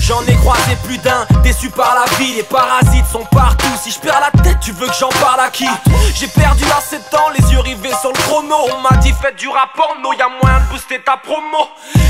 J'en ai croisé plus d'un, déçu par la vie, les parasites sont partout. Si je perds la tête, tu veux que j'en parle à qui? J'ai perdu à 7 ans, les yeux rivés. On m'a dit faites du rap porno, y'a moyen de booster ta promo.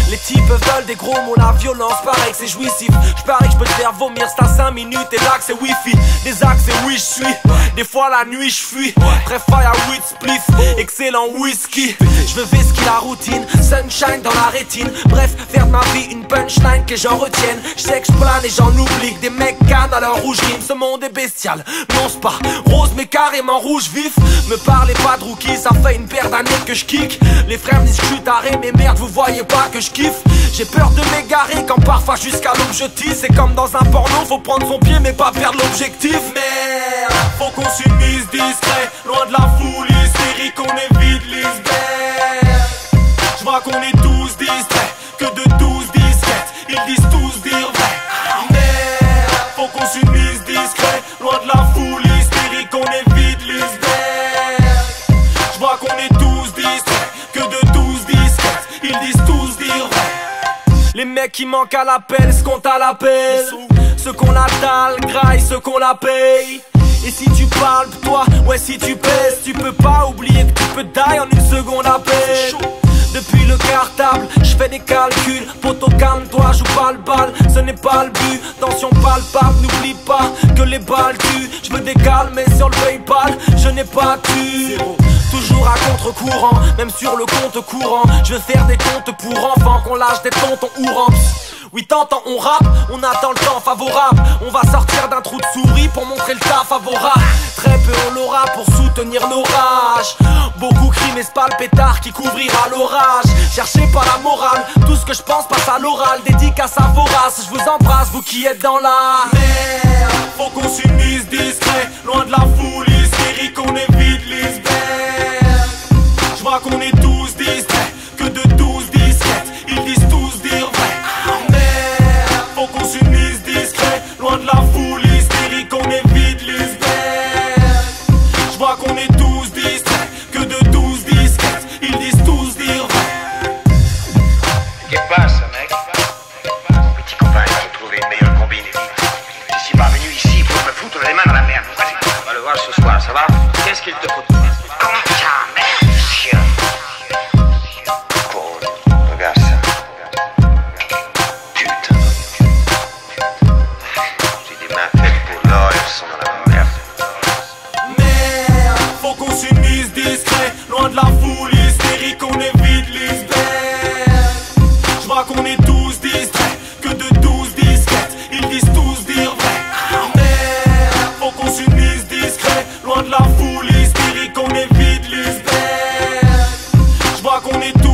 Les types veulent des gros mots, la violence, pareil que c'est jouissif. Je parie que je peux te faire vomir, c'est à 5 minutes et c'est wifi. Des axes, c'est oui, je suis. Des fois la nuit, je fuis. Préfère à weed spliff, excellent whisky. Je veux vesquer la routine, sunshine dans la rétine. Bref, faire de ma vie une punchline que les gens retiennent. Je sais que je et j'en oublie. Des mecs cannes à leur rouge rime, ce monde est bestial. Non, c'est pas rose, mais carrément rouge vif. Me parlez pas de rookie, ça fait une paire d'années que je kick. Les frères disent que je suis taré, mais merde, vous voyez pas que je kiffe. J'ai peur de m'égarer quand parfois jusqu'à l'objectif. C'est comme dans un porno, faut prendre son pied, mais pas perdre l'objectif. Merde, faut qu'on s'unisse discret, loin de la foule hystérique, on évite l'iceberg. Je vois qu'on est tous distraits, que de 12 disquettes, ils disent tous dire vrai. Merde, faut qu'on s'unisse discret, loin de la foule hystérique, on évite l'iceberg. Je vois qu'on est tous mecs qui manquent à l'appel, ce qu'on t'a l'appel. Ceux qu'on dalle, graille, ceux qu'on la paye. Et si tu parles, toi, ouais, si tu pèses, tu peux pas oublier que tu peux die en une seconde à. Depuis le cartable, je fais des calculs. Poto, calme-toi, joue pas le bal, ce n'est pas le but. Tension palpable, n'oublie pas que les balles tuent. Je des calmes, mais sur le Paypal, je n'ai pas tu. Toujours à contre-courant, même sur le compte courant. Je veux faire des comptes pour enfants, qu'on lâche des tontons ourants. Oui, t'entends, on rappe, on attend le temps favorable. On va sortir d'un trou de souris pour montrer le tas favorable. Très peu on l'aura pour soutenir nos rages. Beaucoup crient, mais c'est pas le pétard qui couvrira l'orage. Cherchez pas la morale, tout ce que je pense passe à l'oral. Dédicace à vorace, je vous embrasse, vous qui êtes dans la. Qu'on est tous distraits, que de 12 disquettes, ils disent tous dire vrai. Merde, faut qu'on s'unisse discret, loin de la foule hystérique, on évite l'iceberg. Je vois qu'on est tous distraits, que de 12 disquettes, ils disent tous dire vrai. Qu'est-ce qui passe, mec? Petit copain, j'ai trouvé une meilleure combine. Je suis pas venu ici pour me foutre les mains dans la merde. On va le voir ce soir, ça va? Qu'est-ce qu'il te faut? Ça? loin de la foule hystérique, on évite Lisbeth. Je vois qu'on est tous distraits, que de douze disquettes, ils disent tous dire vrai. Ah, merde, faut qu'on s'unisse discret, loin de la foule hystérique, on évite Lisbeth. Je vois qu'on est tous